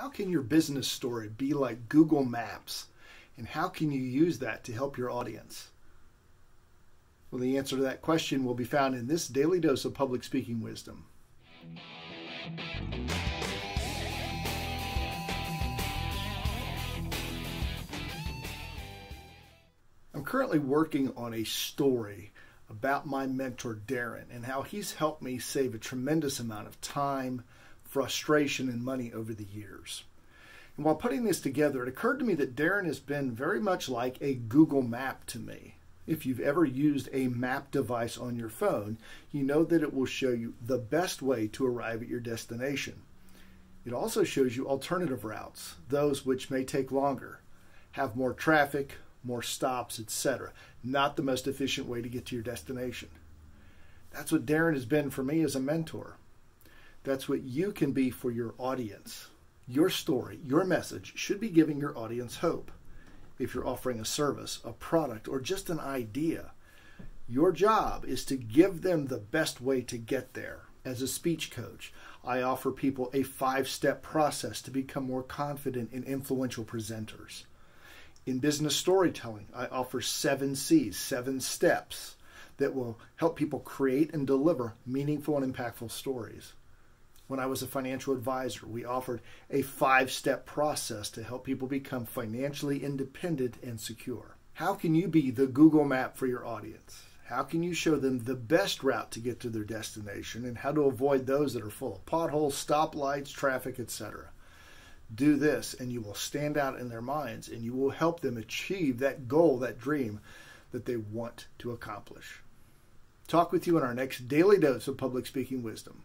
How can your business story be like Google Maps? And how can you use that to help your audience? Well, the answer to that question will be found in this daily dose of public speaking wisdom. I'm currently working on a story about my mentor Darren and how he's helped me save a tremendous amount of time, frustration, and money over the years. And while putting this together, it occurred to me that Darren has been very much like a Google map to me. If you've ever used a map device on your phone, you know that it will show you the best way to arrive at your destination. It also shows you alternative routes, those which may take longer, have more traffic, more stops, etc. Not the most efficient way to get to your destination. That's what Darren has been for me as a mentor. That's what you can be for your audience. Your story, your message should be giving your audience hope. If you're offering a service, a product, or just an idea, your job is to give them the best way to get there. As a speech coach, I offer people a five step process to become more confident and influential presenters. In business storytelling, I offer seven C's, seven steps that will help people create and deliver meaningful and impactful stories. When I was a financial advisor, we offered a five step process to help people become financially independent and secure. How can you be the Google map for your audience? How can you show them the best route to get to their destination and how to avoid those that are full of potholes, stoplights, traffic, etc.? do this and you will stand out in their minds and you will help them achieve that goal, that dream that they want to accomplish. Talk with you in our next daily dose of public speaking wisdom.